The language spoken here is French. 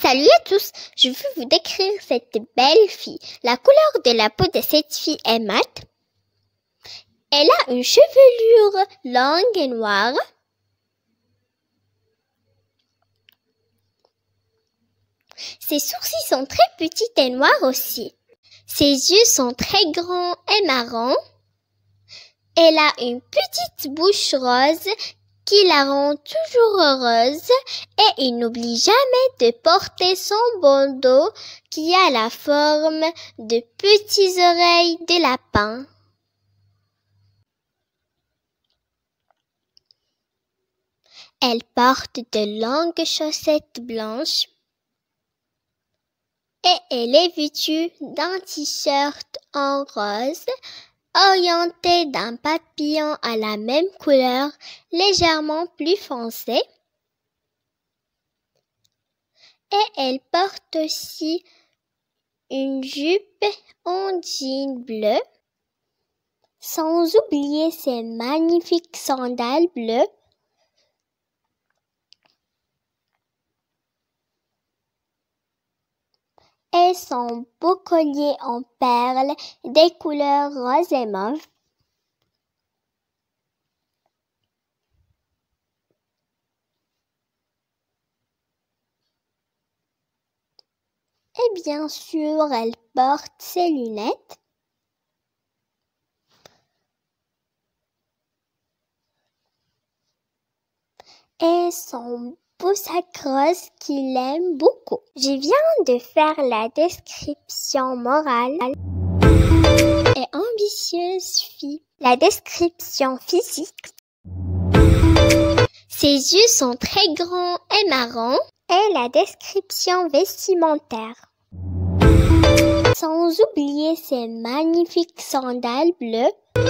Salut à tous, je veux vous décrire cette belle fille. La couleur de la peau de cette fille est mate. Elle a une chevelure longue et noire. Ses sourcils sont très petits et noirs aussi. Ses yeux sont très grands et marrons. Elle a une petite bouche rose qui la rend toujours heureuse et il n'oublie jamais de porter son bandeau qui a la forme de petites oreilles de lapin. Elle porte de longues chaussettes blanches et elle est vêtue d'un t-shirt en rose orienté d'un papillon à la même couleur légèrement plus foncé. Et elle porte aussi une jupe en jean bleu, sans oublier ses magnifiques sandales bleues et son beau collier en perles des couleurs rose et mauve. Et bien sûr, elle porte ses lunettes. Et son beau sac rose qu'il aime beaucoup. Je viens de faire la description morale et ambitieuse fille. La description physique. Ses yeux sont très grands et marrons. Et la description vestimentaire. Sans oublier ses magnifiques sandales bleues